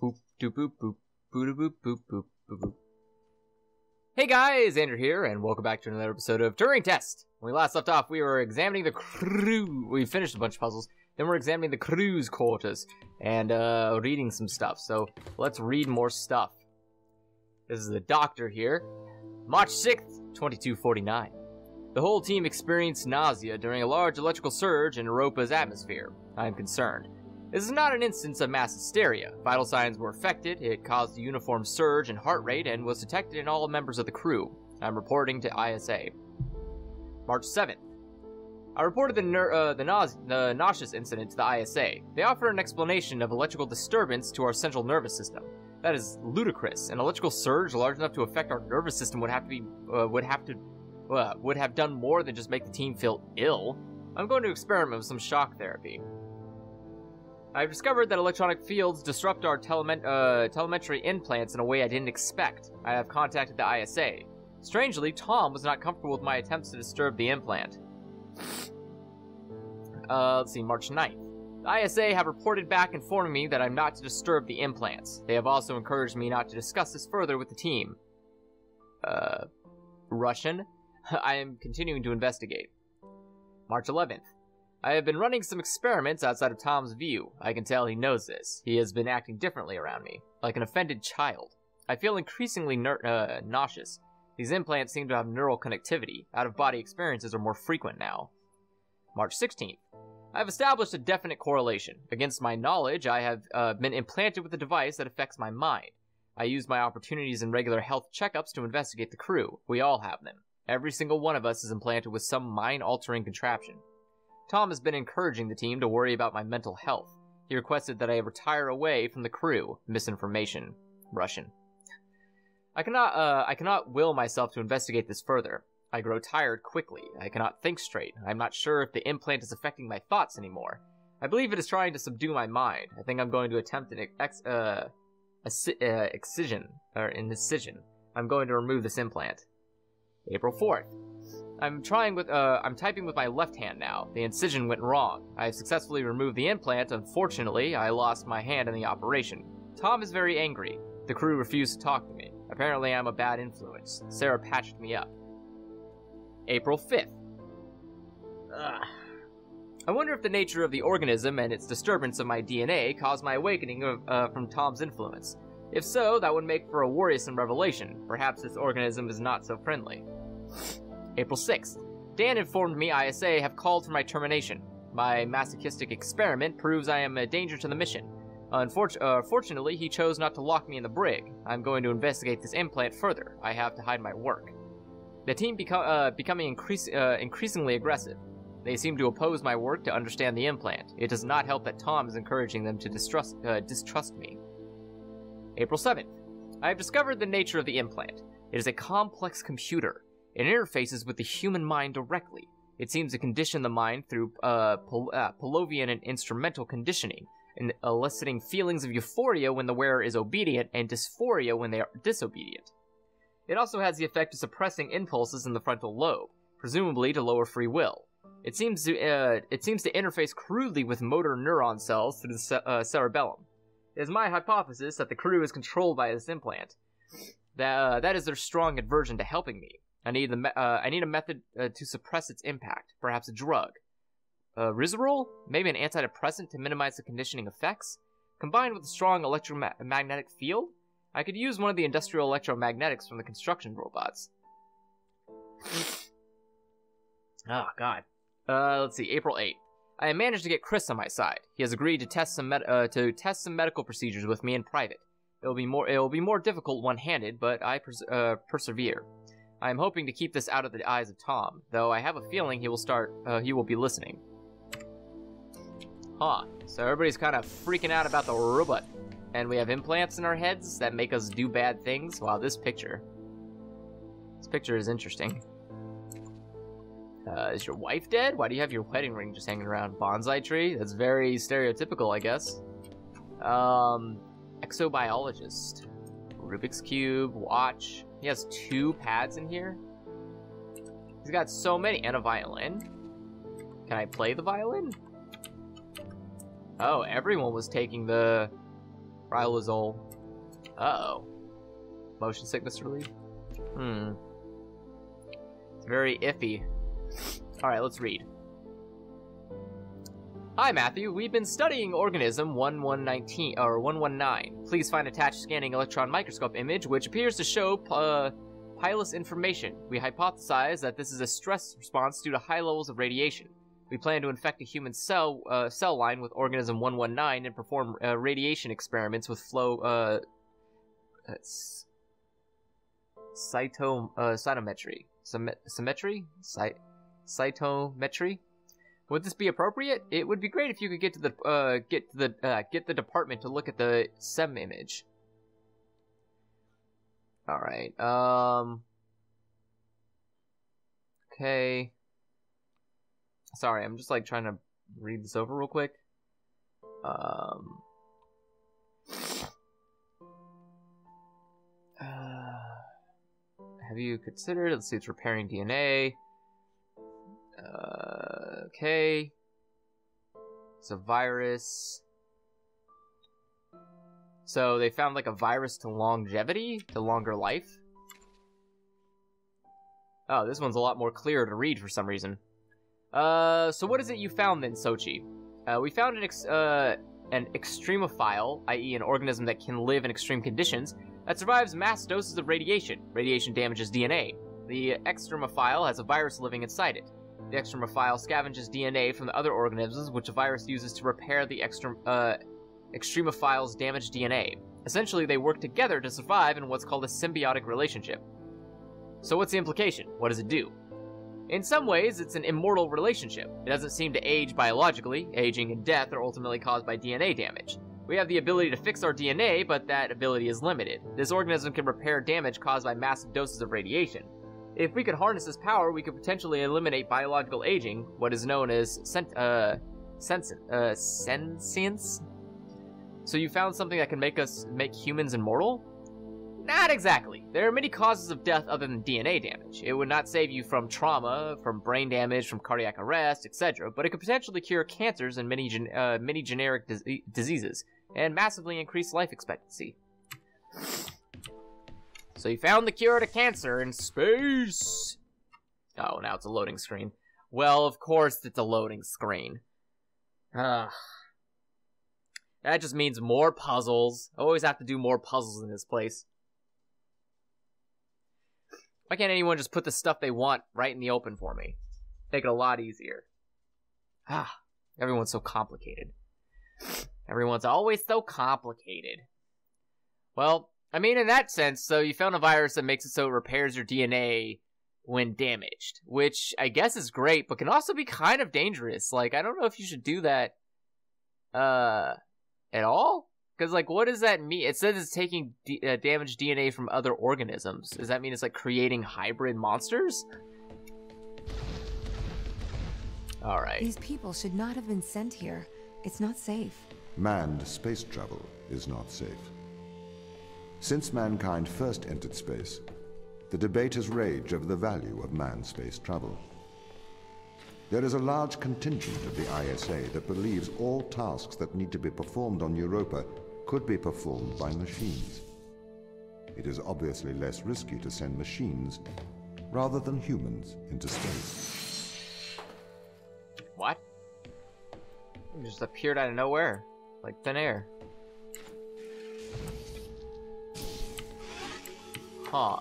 Boop, boop, boop, boop, boop, boop, boop, boop, boop. Hey guys, Andrew here, and welcome back to another episode of Turing Test. When we last left off, we were examining the crew. We finished a bunch of puzzles. Then we're examining the crew's quarters and uh, reading some stuff. So let's read more stuff. This is the doctor here. March 6th, 2249. The whole team experienced nausea during a large electrical surge in Europa's atmosphere. I am concerned. This is not an instance of mass hysteria. Vital signs were affected, it caused a uniform surge in heart rate, and was detected in all members of the crew. I'm reporting to ISA. March 7th. I reported the, uh, the, the nauseous incident to the ISA. They offer an explanation of electrical disturbance to our central nervous system. That is ludicrous. An electrical surge large enough to affect our nervous system would have to be uh, would have to uh, would have done more than just make the team feel ill. I'm going to experiment with some shock therapy. I've discovered that electronic fields disrupt our uh, telemetry implants in a way I didn't expect. I have contacted the ISA. Strangely, Tom was not comfortable with my attempts to disturb the implant. Uh, let's see, March 9th. The ISA have reported back informing me that I'm not to disturb the implants. They have also encouraged me not to discuss this further with the team. Uh, Russian? I am continuing to investigate. March 11th. I have been running some experiments outside of Tom's view. I can tell he knows this. He has been acting differently around me, like an offended child. I feel increasingly uh, nauseous. These implants seem to have neural connectivity. Out of body experiences are more frequent now. March 16th. I have established a definite correlation. Against my knowledge, I have uh, been implanted with a device that affects my mind. I use my opportunities in regular health checkups to investigate the crew. We all have them. Every single one of us is implanted with some mind altering contraption. Tom has been encouraging the team to worry about my mental health. He requested that I retire away from the crew. Misinformation. Russian. I cannot, uh, I cannot will myself to investigate this further. I grow tired quickly. I cannot think straight. I'm not sure if the implant is affecting my thoughts anymore. I believe it is trying to subdue my mind. I think I'm going to attempt an ex, uh, uh, excision, or an incision. I'm going to remove this implant. April 4th. I'm trying with, uh, I'm typing with my left hand now. The incision went wrong. I successfully removed the implant. Unfortunately, I lost my hand in the operation. Tom is very angry. The crew refused to talk to me. Apparently, I'm a bad influence. Sarah patched me up. April 5th. Ugh. I wonder if the nature of the organism and its disturbance of my DNA caused my awakening of, uh, from Tom's influence. If so, that would make for a worrisome revelation. Perhaps this organism is not so friendly. April 6th. Dan informed me ISA have called for my termination. My masochistic experiment proves I am a danger to the mission. Unfortunately, uh, he chose not to lock me in the brig. I'm going to investigate this implant further. I have to hide my work. The team beco uh, becoming uh, increasingly aggressive. They seem to oppose my work to understand the implant. It does not help that Tom is encouraging them to distrust, uh, distrust me. April 7th. I have discovered the nature of the implant. It is a complex computer. It interfaces with the human mind directly. It seems to condition the mind through uh, Pol uh, and instrumental conditioning, and eliciting feelings of euphoria when the wearer is obedient and dysphoria when they are disobedient. It also has the effect of suppressing impulses in the frontal lobe, presumably to lower free will. It seems to uh, it seems to interface crudely with motor neuron cells through the ce uh, cerebellum. It is my hypothesis that the crew is controlled by this implant. That uh, that is their strong aversion to helping me. I need the uh, I need a method uh, to suppress its impact, perhaps a drug. Uh, Rizeroll? Maybe an antidepressant to minimize the conditioning effects? Combined with a strong electromagnetic field? I could use one of the industrial electromagnetics from the construction robots. oh, God. Uh, let's see, April 8th. I have managed to get Chris on my side. He has agreed to test some uh, to test some medical procedures with me in private. It will be more it will be more difficult one-handed, but I pers uh, persevere. I am hoping to keep this out of the eyes of Tom, though I have a feeling he will start, uh, he will be listening. Huh, so everybody's kind of freaking out about the robot. And we have implants in our heads that make us do bad things? Wow, this picture. This picture is interesting. Uh, is your wife dead? Why do you have your wedding ring just hanging around? Bonsai tree? That's very stereotypical, I guess. Um, exobiologist. Rubik's Cube, watch. He has two pads in here. He's got so many, and a violin. Can I play the violin? Oh, everyone was taking the Rylazole. Uh-oh. Motion sickness relief? Hmm. It's very iffy. Alright, let's read. Hi, Matthew. We've been studying organism 1119 or 119. Please find attached scanning electron microscope image which appears to show uh, pilus information. We hypothesize that this is a stress response due to high levels of radiation. We plan to infect a human cell uh, cell line with organism 119 and perform uh, radiation experiments with flow uh, uh, cyto uh, cytometry, symmetry, Cy- cytometry. Would this be appropriate? It would be great if you could get to the uh, get to the uh, get the department to look at the SEM image. All right. Um. Okay. Sorry, I'm just like trying to read this over real quick. Um. Uh, have you considered? Let's see. It's repairing DNA. Uh, okay. It's a virus. So they found like a virus to longevity, to longer life. Oh, this one's a lot more clear to read for some reason. Uh, so what is it you found then, Sochi? Uh, we found an ex uh, an extremophile, i.e. an organism that can live in extreme conditions, that survives mass doses of radiation. Radiation damages DNA. The extremophile has a virus living inside it. The extremophile scavenges DNA from the other organisms, which a virus uses to repair the extrem uh, extremophile's damaged DNA. Essentially, they work together to survive in what's called a symbiotic relationship. So what's the implication? What does it do? In some ways, it's an immortal relationship. It doesn't seem to age biologically. Aging and death are ultimately caused by DNA damage. We have the ability to fix our DNA, but that ability is limited. This organism can repair damage caused by massive doses of radiation. If we could harness this power, we could potentially eliminate biological aging, what is known as sent, uh, sens- uh, senescence. So you found something that can make us make humans immortal? Not exactly. There are many causes of death other than DNA damage. It would not save you from trauma, from brain damage, from cardiac arrest, etc., but it could potentially cure cancers and many, gen- uh, many generic dis- diseases, and massively increase life expectancy. So you found the cure to cancer in space. Oh, now it's a loading screen. Well, of course it's a loading screen. Ah. That just means more puzzles. I always have to do more puzzles in this place. Why can't anyone just put the stuff they want right in the open for me? Make it a lot easier. Ah, everyone's so complicated. Everyone's always so complicated. Well, I mean, in that sense, so you found a virus that makes it so it repairs your DNA when damaged, which I guess is great, but can also be kind of dangerous. Like, I don't know if you should do that, uh, at all. Because, like, what does that mean? It says it's taking d- uh, damaged DNA from other organisms. Does that mean it's like creating hybrid monsters? All right. These people should not have been sent here. It's not safe. Manned space travel is not safe. Since mankind first entered space, the debate has raged over the value of manned space travel. There is a large contingent of the ISA that believes all tasks that need to be performed on Europa could be performed by machines. It is obviously less risky to send machines rather than humans into space. What? Just appeared out of nowhere, like thin air. Huh.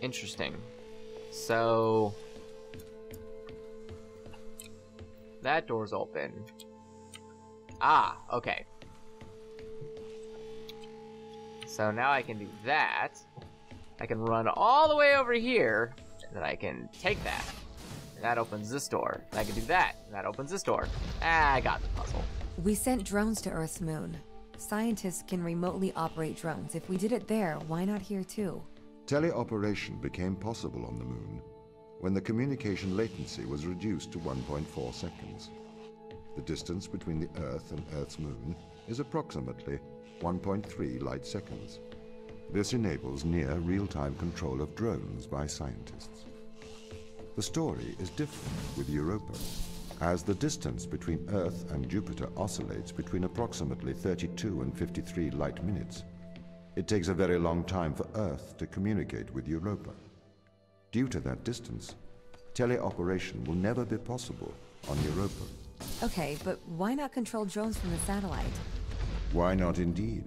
Interesting. So... That door's open. Ah, okay. So now I can do that. I can run all the way over here, and then I can take that. And that opens this door. And I can do that, and that opens this door. Ah, I got the puzzle. We sent drones to Earth's moon. Scientists can remotely operate drones. If we did it there, why not here too? Teleoperation became possible on the Moon when the communication latency was reduced to 1.4 seconds. The distance between the Earth and Earth's Moon is approximately 1.3 light seconds. This enables near real-time control of drones by scientists. The story is different with Europa. As the distance between Earth and Jupiter oscillates between approximately 32 and 53 light minutes. It takes a very long time for Earth to communicate with Europa. Due to that distance, teleoperation will never be possible on Europa. Okay, but why not control drones from the satellite? Why not indeed?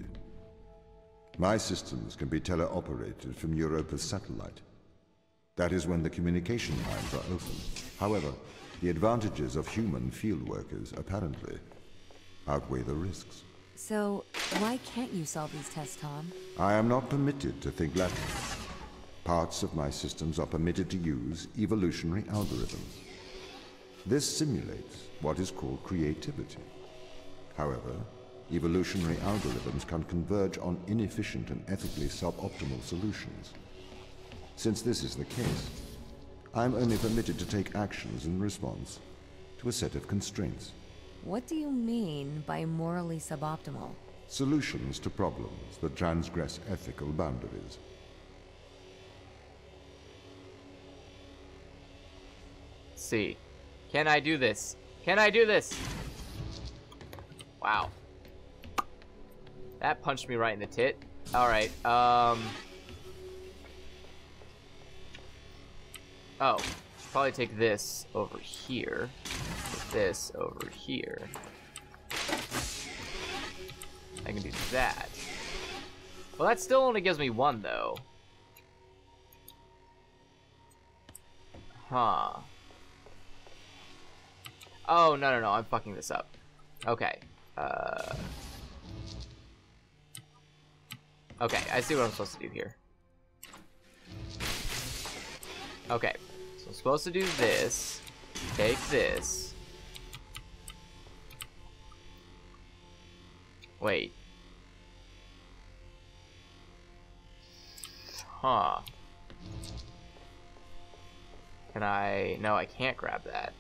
My systems can be teleoperated from Europa's satellite. That is when the communication lines are open. However, the advantages of human field workers, apparently, outweigh the risks. So, why can't you solve these tests, Tom? I am not permitted to think laterally. Parts of my systems are permitted to use evolutionary algorithms. This simulates what is called creativity. However, evolutionary algorithms can converge on inefficient and ethically suboptimal solutions. Since this is the case, I am only permitted to take actions in response to a set of constraints. What do you mean by morally suboptimal? Solutions to problems that transgress ethical boundaries. See. Can I do this? Can I do this? Wow. That punched me right in the tit. Alright, um... Oh, should probably take this over here. This over here. I can do that. Well, that still only gives me one, though. Huh. Oh, no, no, no, I'm fucking this up. Okay. Uh... Okay, I see what I'm supposed to do here. Okay, I'm supposed to do this, take this. Wait. Huh. Can I... No, I can't grab that.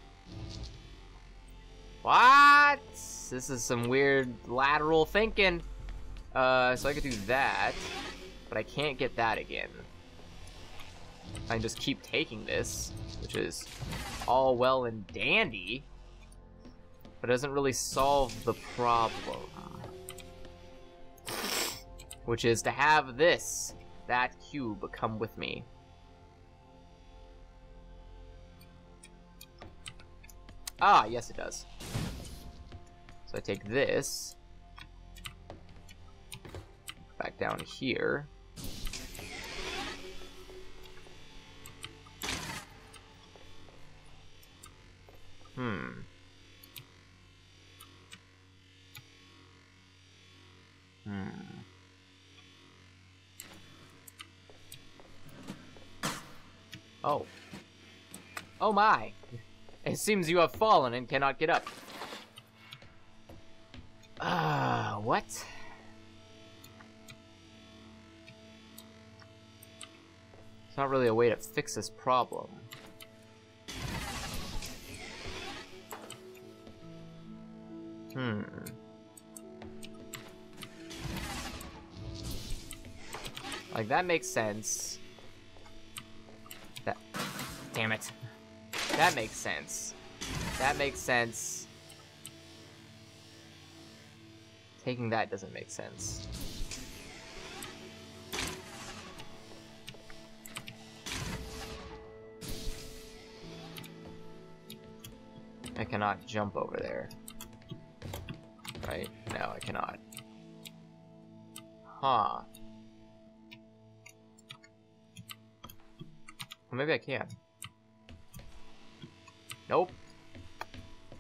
What? This is some weird lateral thinking. Uh, so I could do that, but I can't get that again. I can just keep taking this, which is all well and dandy, but it doesn't really solve the problem. Which is to have this, that cube, come with me. Ah, yes it does. So I take this, back down here. Hmm. Hmm. Oh. Oh my! It seems you have fallen and cannot get up. Ah, uh, what? It's not really a way to fix this problem. Hmm. Like, that makes sense. That... Damn it. That makes sense. That makes sense. Taking that doesn't make sense. I cannot jump over there. I cannot. Huh. Well, maybe I can. Nope.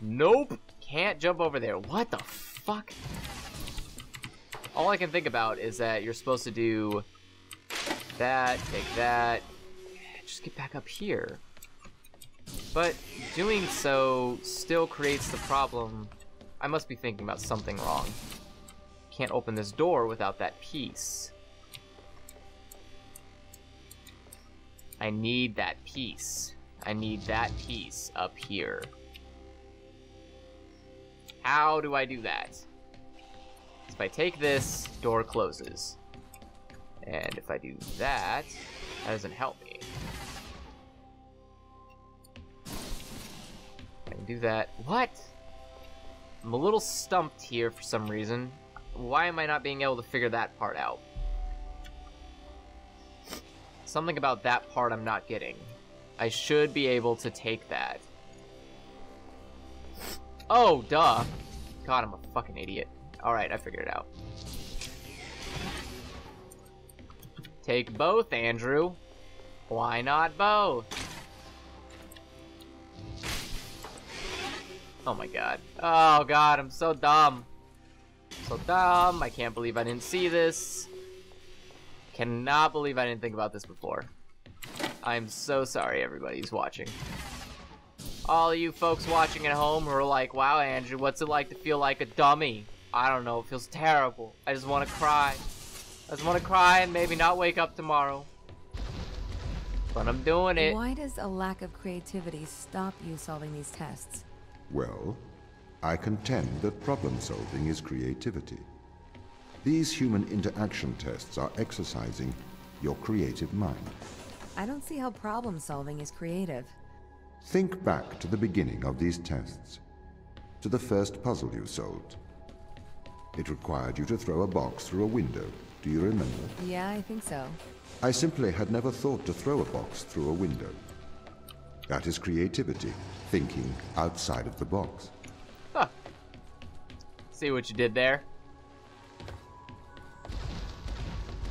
Nope! Can't jump over there. What the fuck? All I can think about is that you're supposed to do that, take that, just get back up here. But doing so still creates the problem. I must be thinking about something wrong. Can't open this door without that piece. I need that piece. I need that piece up here. How do I do that? If I take this, door closes. And if I do that, that doesn't help me. I can do that. What? I'm a little stumped here for some reason. Why am I not being able to figure that part out? Something about that part I'm not getting. I should be able to take that. Oh, duh. God, I'm a fucking idiot. Alright, I figured it out. Take both, Andrew. Why not both? Oh my god. Oh god, I'm so dumb. So dumb. I can't believe I didn't see this. Cannot believe I didn't think about this before. I'm so sorry everybody who's watching. All you folks watching at home are like, wow, Andrew, what's it like to feel like a dummy? I don't know, it feels terrible. I just want to cry. I just want to cry and maybe not wake up tomorrow. But I'm doing it. Why does a lack of creativity stop you solving these tests? Well, I contend that problem solving is creativity. These human interaction tests are exercising your creative mind. I don't see how problem solving is creative. Think back to the beginning of these tests, to the first puzzle you solved. It required you to throw a box through a window. Do you remember? Yeah, I think so. I simply had never thought to throw a box through a window. That is creativity, thinking outside of the box. Huh. See what you did there?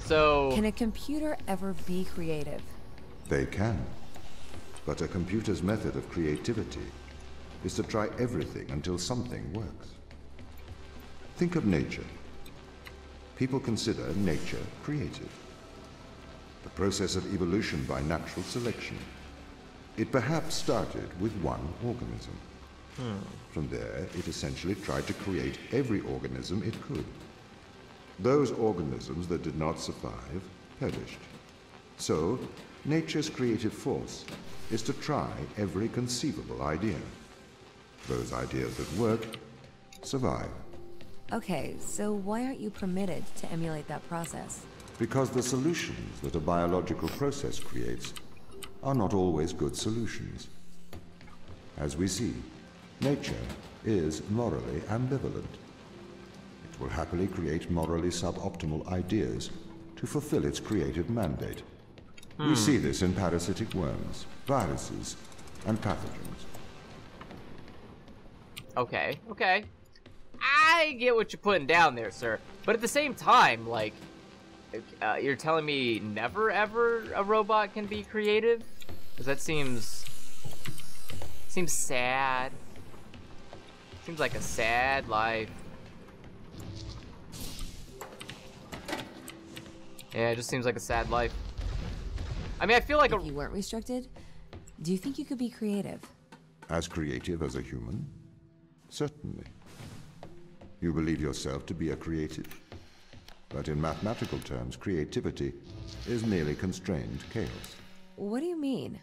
So... Can a computer ever be creative? They can. But a computer's method of creativity is to try everything until something works. Think of nature. People consider nature creative. The process of evolution by natural selection. It perhaps started with one organism. Hmm. From there, it essentially tried to create every organism it could. Those organisms that did not survive perished. So, nature's creative force is to try every conceivable idea. Those ideas that work survive. Okay, so why aren't you permitted to emulate that process? Because the solutions that a biological process creates are not always good solutions. As we see, nature is morally ambivalent. It will happily create morally suboptimal ideas to fulfill its creative mandate. We hmm. see this in parasitic worms, viruses, and pathogens. Okay, okay. I get what you're putting down there, sir. But at the same time, like, uh, you're telling me never ever a robot can be creative? Because that seems... Seems sad. Seems like a sad life. Yeah, it just seems like a sad life. I mean, I feel like a... You weren't restricted, do you think you could be creative? As creative as a human? Certainly. You believe yourself to be a creative. But in mathematical terms, creativity is merely constrained chaos. What do you mean?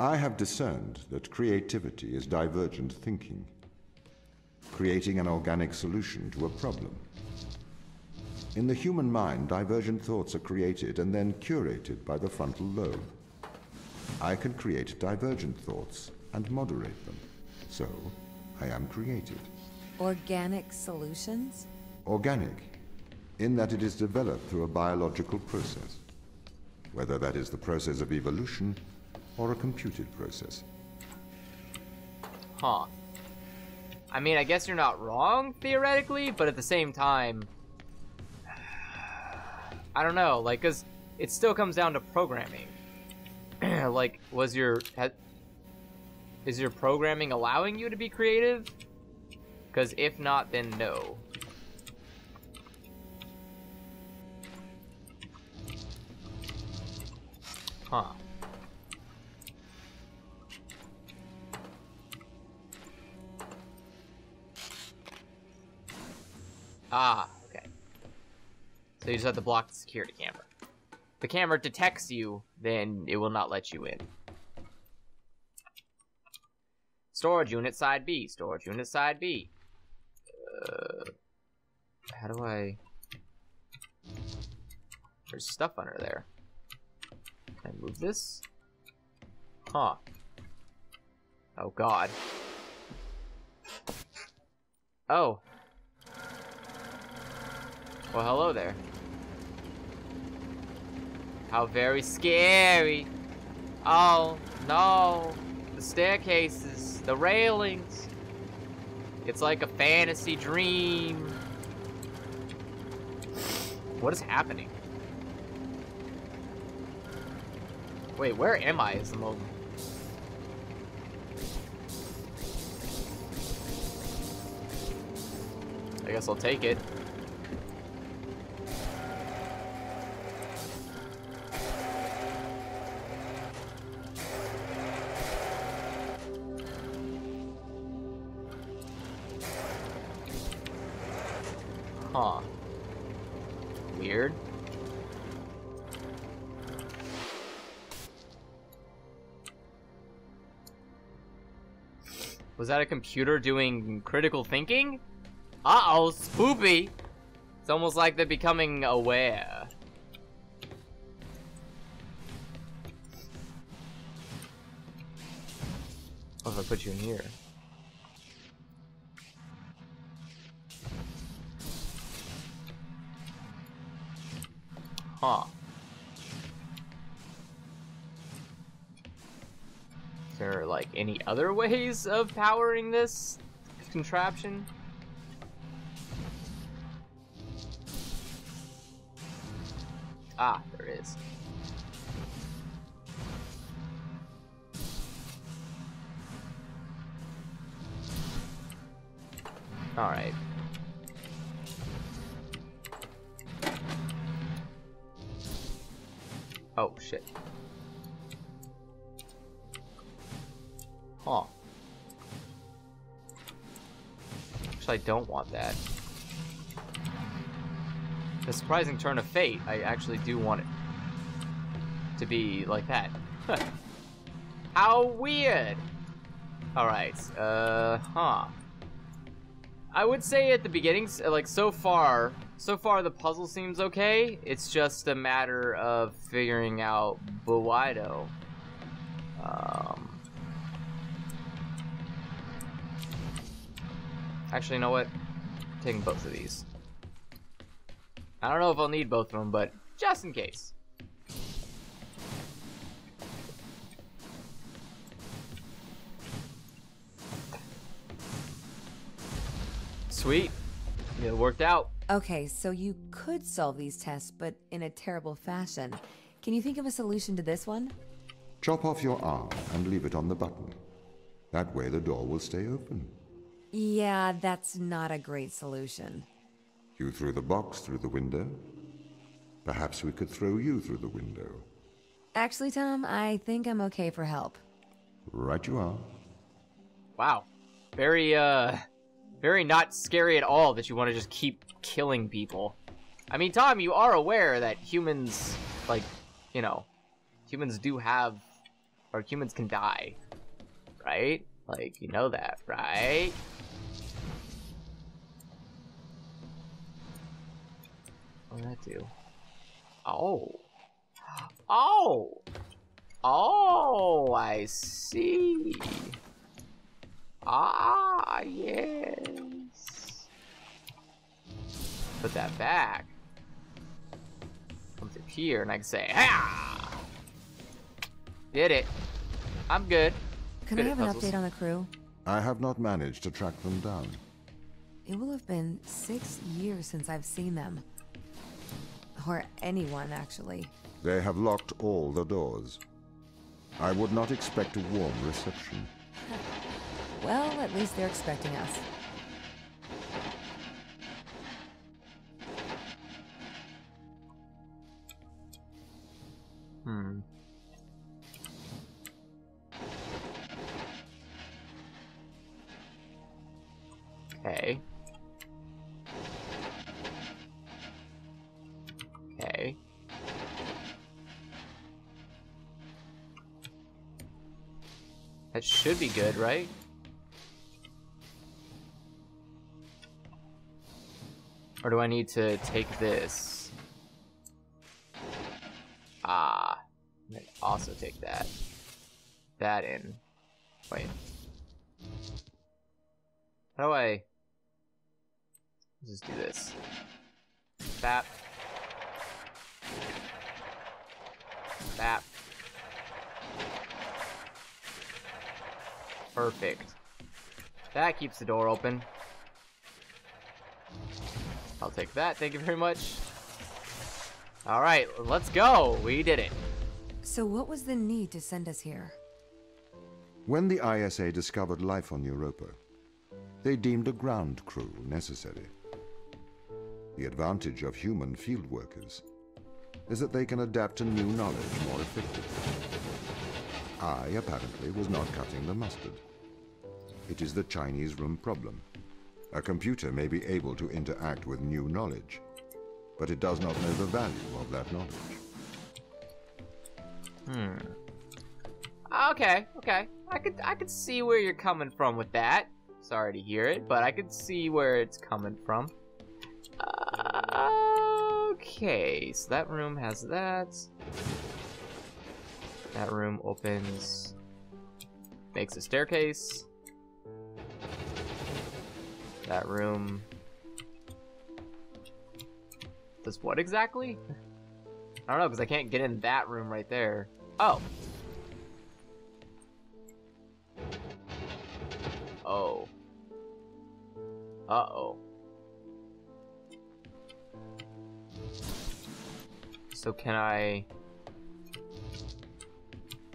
I have discerned that creativity is divergent thinking, creating an organic solution to a problem. In the human mind, divergent thoughts are created and then curated by the frontal lobe. I can create divergent thoughts and moderate them. So, I am creative. Organic solutions? Organic, in that it is developed through a biological process, whether that is the process of evolution or a computed process. Huh. I mean, I guess you're not wrong, theoretically, but at the same time... I don't know, like, because it still comes down to programming. like, was your... Is your programming allowing you to be creative? Because if not, then no. Huh. Ah, okay. So you just have to block the security camera. The camera detects you, then it will not let you in. Storage unit side B. Storage unit side B. Uh, how do I... There's stuff under there. Move this? Huh. Oh god. Oh. Well, hello there. How very scary. Oh, no. The staircases, the railings. It's like a fantasy dream. What is happening? Wait, where am I is the moment? I guess I'll take it. Huh. Weird. Was that a computer doing critical thinking? Uh-oh, spoopy! It's almost like they're becoming aware. What if I put you in here? Huh. There, like, any other ways of powering this contraption? Ah, there is. Alright. Oh, shit. Huh. Actually, I don't want that. The surprising turn of fate, I actually do want it to be like that. How weird! Alright, uh, huh. I would say at the beginning, like so far, so far the puzzle seems okay. It's just a matter of figuring out Buwaido. Actually, you know what? I'm taking both of these. I don't know if I'll need both of them, but just in case. Sweet. It worked out. Okay, so you could solve these tests, but in a terrible fashion. Can you think of a solution to this one? Chop off your arm and leave it on the button. That way the door will stay open. Yeah, that's not a great solution. You threw the box through the window. Perhaps we could throw you through the window. Actually, Tom, I think I'm okay for help. Right you are. Wow. Very, uh, very not scary at all that you want to just keep killing people. I mean, Tom, you are aware that humans, like, you know, humans do have, or humans can die, right? Like, you know that, right? What did that do? Oh. Oh! Oh, I see. Ah, yes. Put that back. Come through here and I can say, ah! Did it. I'm good. Can Good I at have an update on the crew? I have not managed to track them down. It will have been six years since I've seen them. Or anyone, actually. They have locked all the doors. I would not expect a warm reception. Well, at least they're expecting us. Okay. Okay. That should be good, right? Or do I need to take this? Ah. And also take that. That in. Wait. How do I... Let's just do this. Bap. Bap. Perfect. That keeps the door open. I'll take that, thank you very much. Alright, let's go! We did it. So what was the need to send us here? When the ISA discovered life on Europa, they deemed a ground crew necessary. The advantage of human field workers is that they can adapt to new knowledge more effectively. I, apparently, was not cutting the mustard. It is the Chinese room problem. A computer may be able to interact with new knowledge, but it does not know the value of that knowledge. Hmm. Okay, okay. I could I could see where you're coming from with that. Sorry to hear it, but I could see where it's coming from. Okay, so that room has that. That room opens, makes a staircase. That room does what exactly? I don't know, because I can't get in that room right there. Oh. Oh. Uh-oh. So can I...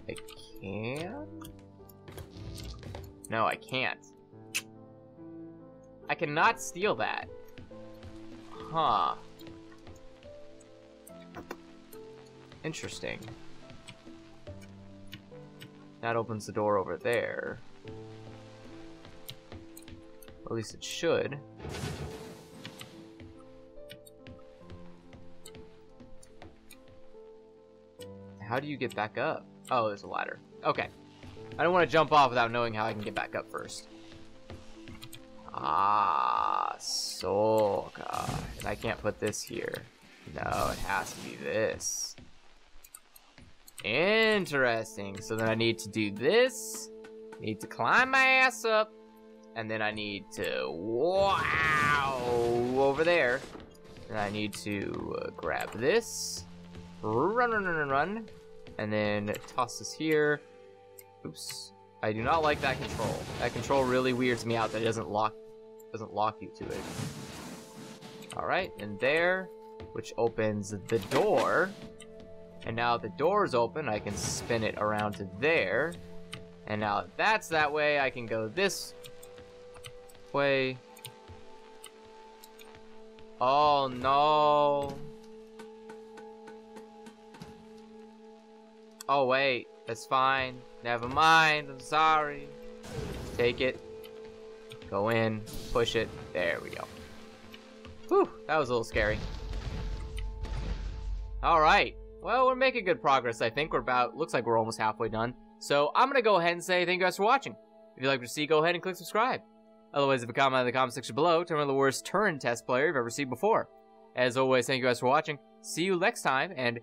I can? No, I can't. I cannot steal that. Huh. Interesting. That opens the door over there. At least it should. How do you get back up? Oh, there's a ladder. Okay. I don't want to jump off without knowing how I can get back up first. Ah, so God. I can't put this here. No, it has to be this. Interesting. So then I need to do this. Need to climb my ass up. And then I need to wow over there. And I need to uh, grab this. Run, run, run, run, run. And then toss this here. Oops. I do not like that control. That control really weirds me out that it doesn't lock doesn't lock you to it. Alright, and there, which opens the door. And now the door's open, I can spin it around to there. And now that's that way, I can go this way. Oh no. Oh wait, that's fine. Never mind, I'm sorry. Take it. Go in, push it. There we go. Whew, that was a little scary. Alright. Well, we're making good progress, I think. We're about, looks like we're almost halfway done. So I'm to go ahead and say thank you guys for watching. If you'd like to see, go ahead and click subscribe. Otherwise, if you comment in the comment section below, tell me the worst Turing Test player you've ever seen before. As always, thank you guys for watching. See you next time, and